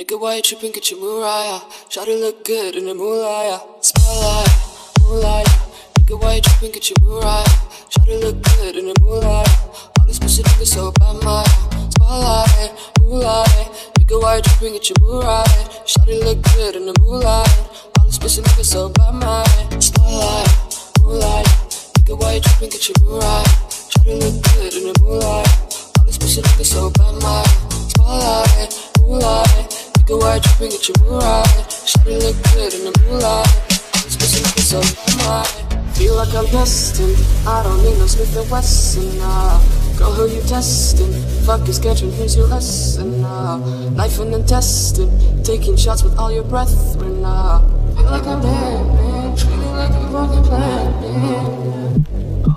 Nigga, why you tripping? Get your mood right. Shawty look good in the moonlight. Spotlight, moonlight. Nigga, why you tripping? Get your mood right. Shawty look good in the moonlight. All these pussy niggas so bad, my spotlight, moonlight. Nigga, why you tripping? Get your mood right. Shawty look good in the moonlight. All these pussy niggas so bad, my spotlight, moonlight. Nigga, why you tripping? Get your mood right. Shawty look good in the moonlight. All these pussy niggas so bad, my spotlight, moonlight. Nigga, why you tripping? Get your mood right. Shawty look good in the moonlight. These pussy niggas so bad, my Feel like I'm destined. I don't need no Smith and Wesson. Nah. Girl, who you testing? Fuck is catching, here's your lesson. Nah. Knife and intestine. Taking shots with all your brethren. Nah. Feel like I'm dead, man. Me like a broken planet, man.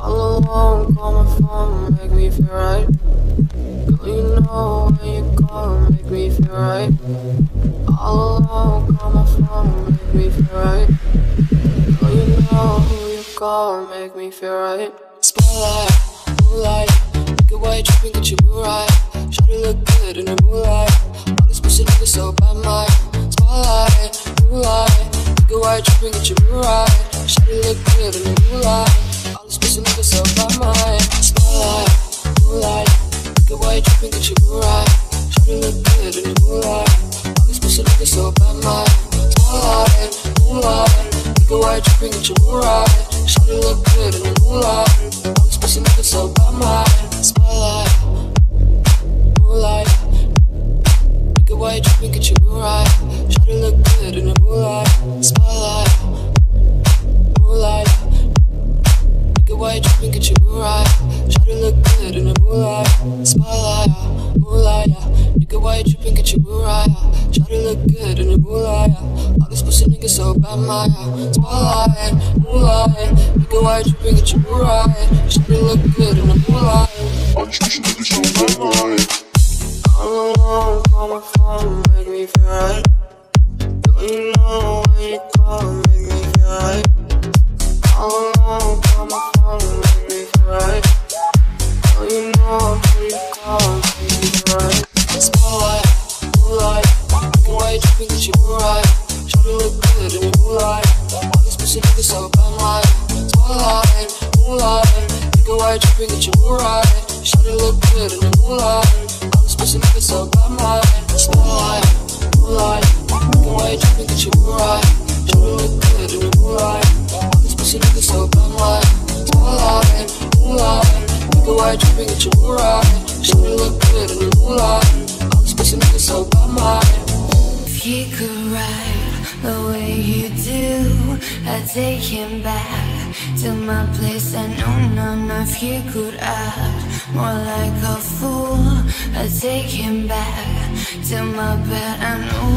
All alone, call my phone, make me feel right. Girl, you know when you call, make me feel right. You make me feel right. Spotlight, moonlight, nigga, why you tripping? Get your mood right. Shawty look good in the moonlight. All these pussy niggas so bad, my spotlight, moonlight, nigga, why you tripping? Get your mood right. Shawty look good in the moonlight. All these pussy niggas so bad, my spotlight, moonlight, nigga, why you tripping? Get your mood right. Shawty look good in the moonlight. All these pussy niggas so bad, my spotlight, moonlight. Nigga, why you tripping? Get your mood right. Show you look good in the new light. hoping that you were right. Shawty look good in the moonlight. I'm supposed to make it so by mine. Spotlight, moonlight. Looking while you're dreaming that you were right. Shawty look good in the moonlight. I'm supposed to make it so by mine. Spotlight, moonlight. Looking while you're dreaming that you were right. Shawty look good in the moonlight. I'm supposed to make it so by mine. If you could write the way you do, I'd take him back to my place. I know none of you could act more like a fool. I'd take him back to my bed. I know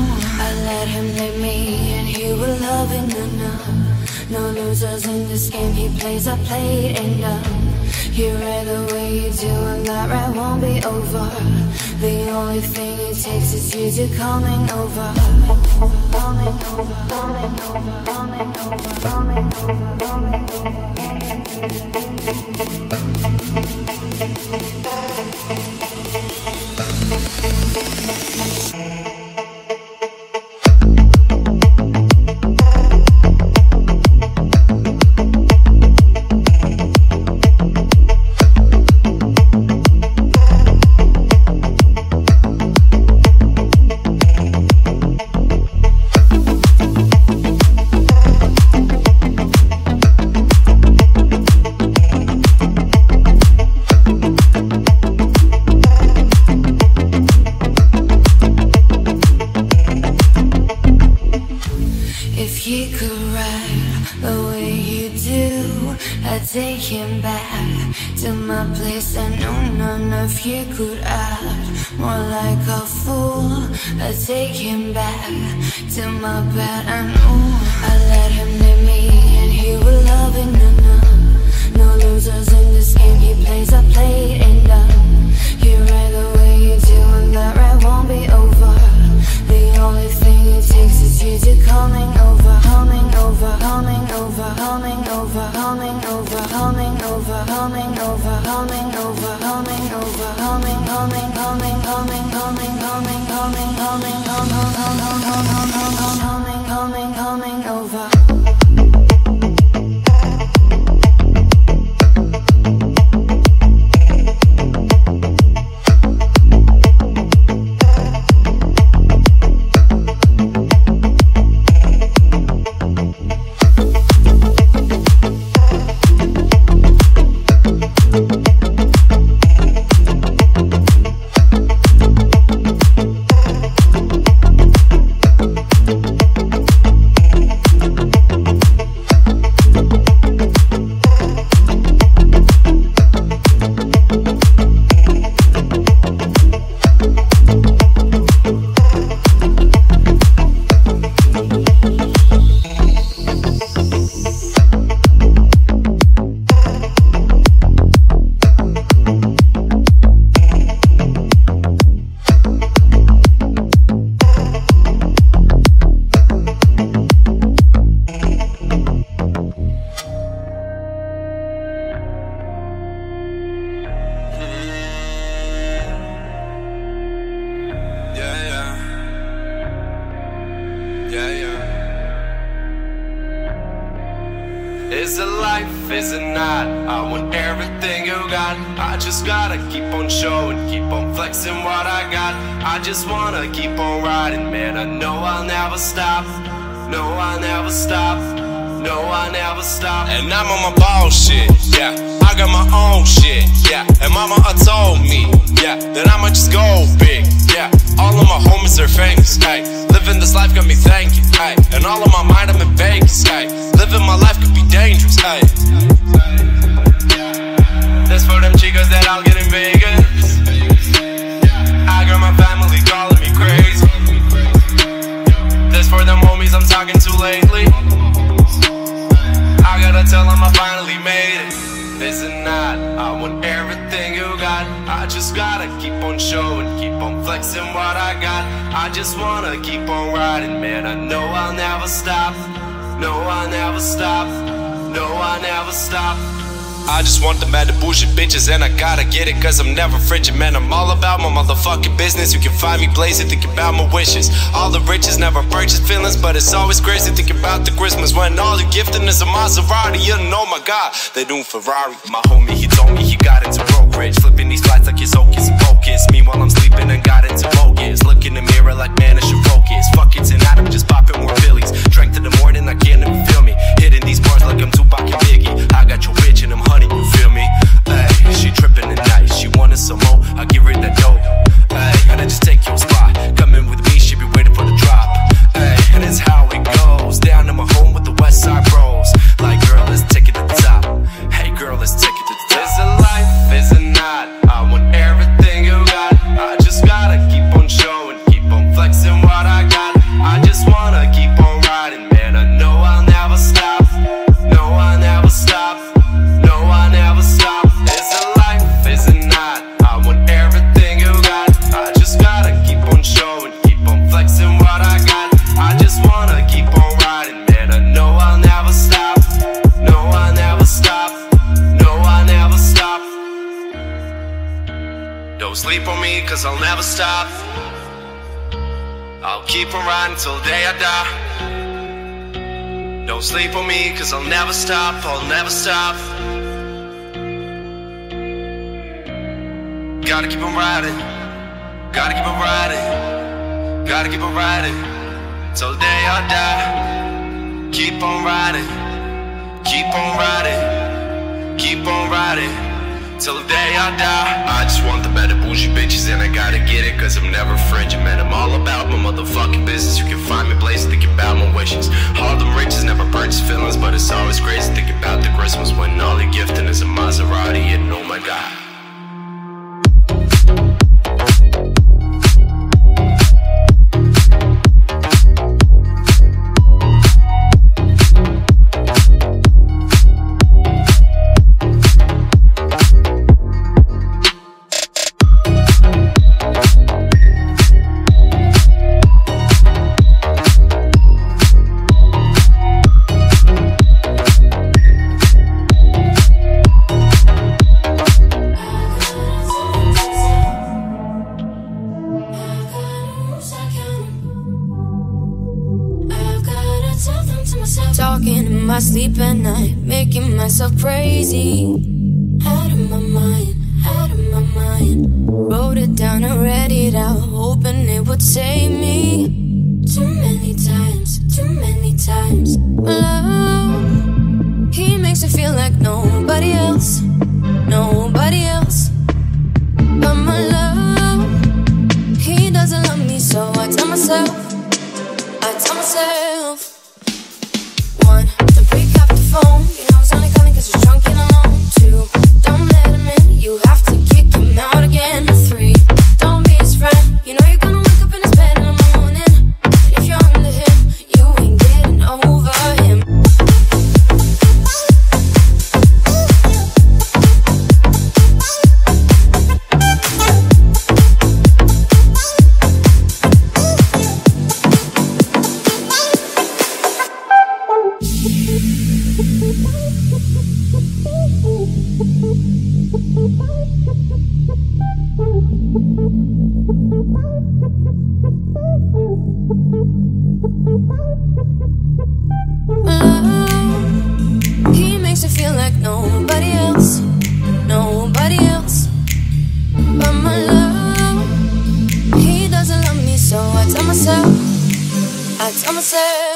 I let him lead me, and he will love it. No, losers in this game. He plays, I played, um, you ride the way you do, and that ride won't be over. The only thing it takes is you to coming over. Coming over, coming over, coming over, coming over, coming over. If Take him back to my place. I know none of you could act more like a fool. I'd take him back to my bed. I know I let him lead me, and he will love it. No, losers in this game. He plays, I play, and um, you ride the way you do, and that ride won't be over. The only thing it takes is you to coming over, coming over, coming over, coming over, coming over, coming over, coming over, coming over, coming over, stop. No, I never stop. And I'm on my ball shit, yeah. I got my own shit, yeah. And mama I told me, yeah, that I'ma just go big, yeah. All of my homies are famous, hey. Living this life got me thinking, hey. And all of my mind I'm in Vegas, hey. Living my life could be dangerous, hey. That's for them chicos that I'll get in Vegas. talking to lately? I gotta tell him I finally made it. This is not, I want everything you got. I just gotta keep on showing, keep on flexing what I got. I just wanna keep on riding, man. I know I'll never stop. No, I'll never stop. No, I'll never stop. I just want the mad the bullshit bitches and I gotta get it cause I'm never frigid Man, I'm all about my motherfucking business. You can find me blazing, think about my wishes. All the riches, never purchase feelings But it's always crazy think about the Christmas When all you gifting is a Maserati. You know my God, they do Ferrari. My homie, he told me he got into brokerage Flipping these lights like his hocus pocus. Meanwhile I'm sleeping and got into bogus. Look in the mirror like man I should focus. Fuck it tonight, I'm just popping more Phillies. Drank to the morning, I can't even feel me. Hitting these bars like I'm Tupac. and the day I die. Keep on riding, keep on riding, keep on riding till the day I die. I just want the better bougie bitches and I gotta get it cause I'm never frigid, man. I'm all about my motherfucking business. You can find me blazing, thinking about my wishes. All them riches never purchase feelings, but it's always crazy thinking about the Christmas when all you're gifting is a Maserati and oh my god. I tell myself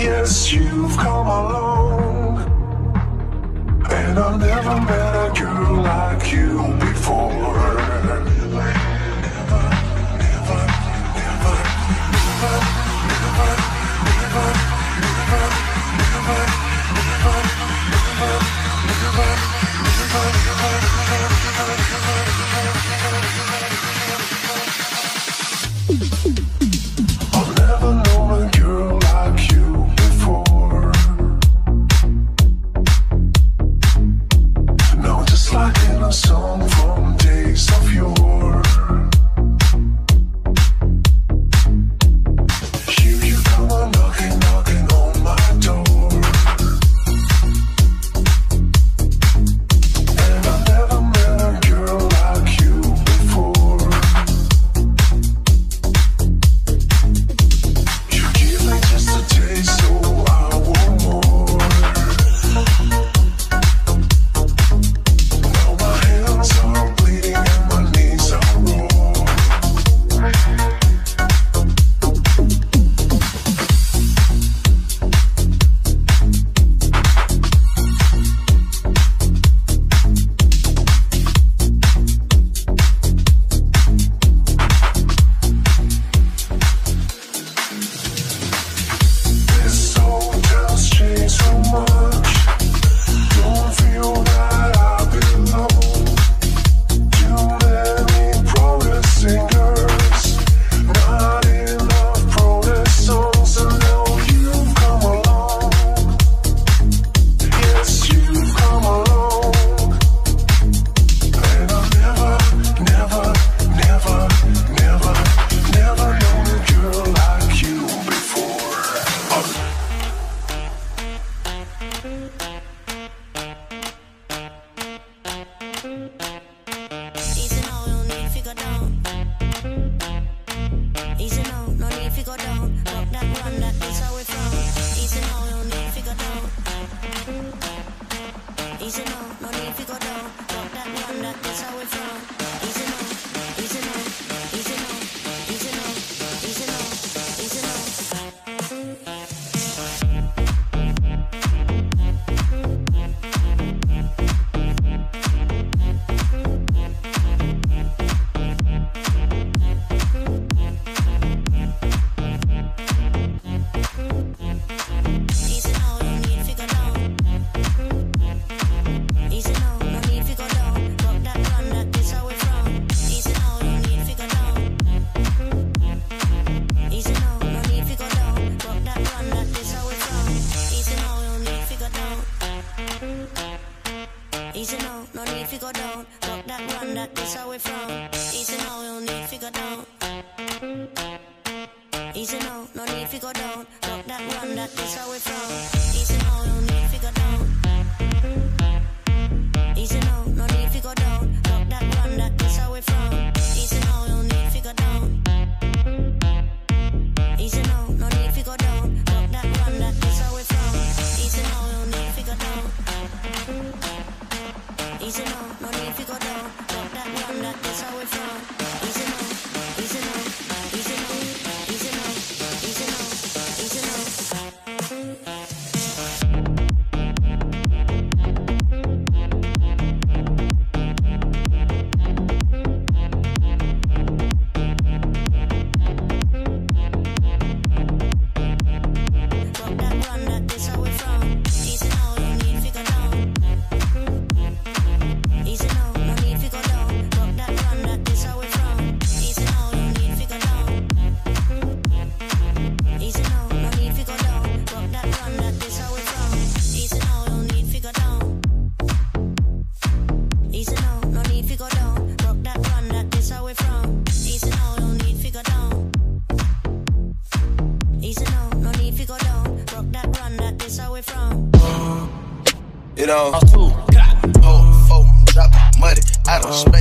yes, you've come along. And I've never met a girl like you before. Easy now, no need to go down. Drop that one, that is how we from. know. Oh, four, drop money. I don't uh, spend.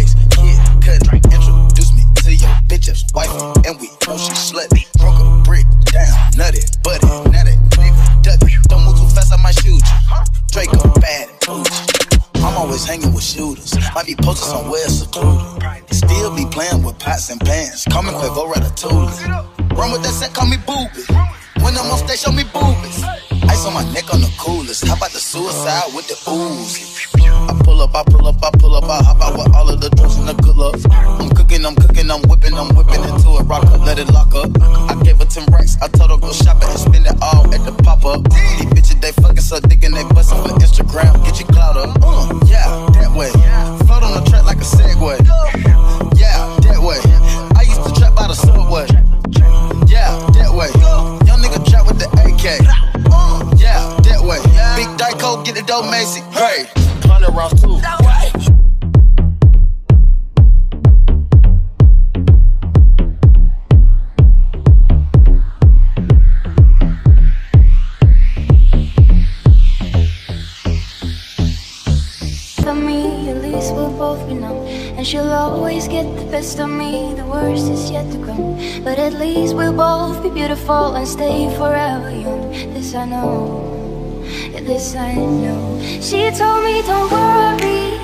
this I know She told me don't worry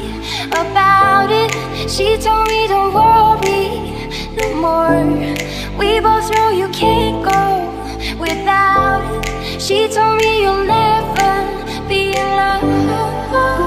about it. She told me don't worry no more. We both know you can't go without it. She told me you'll never be alone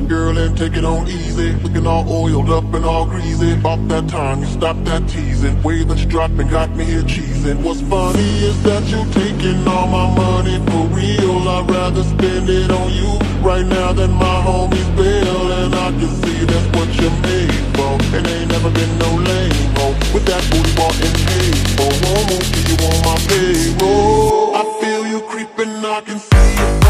that, girl, and take it on easy. Looking all oiled up and all greasy. About that time, you stop that teasing. Way that you dropping got me here cheesing. What's funny is that you taking all my money for real. I'd rather spend it on you right now than my homies bill. And I can see that's what you're made for. And ain't never been no lame, oh. With that booty bought and paid for. Till you on my payroll. I feel you creeping, I can see it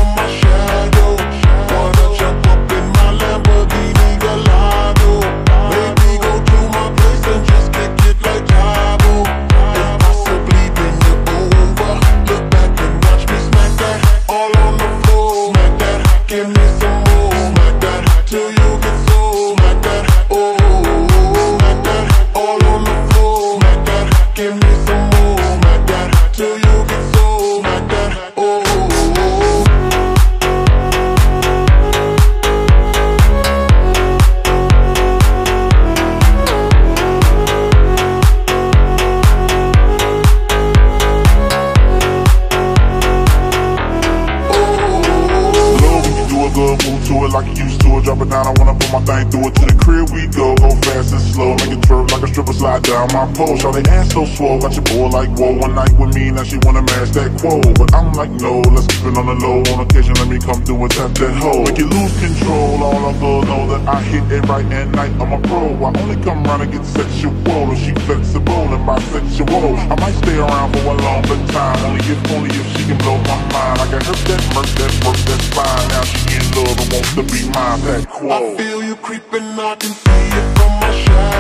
my pole. They ass so swole, got your boy like whoa. One night with me, now she wanna match that quo. But I'm like no, let's keep it on the low. On occasion, let me come through and tap that hoe. Make you lose control, all of girls know that I hit it right at night. I'm a pro. I only come around and get sexual. And she flexible and bisexual. I might stay around for a longer time. Only if, only if she can blow my mind. I got her that murk, that work, that's fine. Now she in love and wants to be mine. That quo. I feel you creeping, I can see it from my shadow.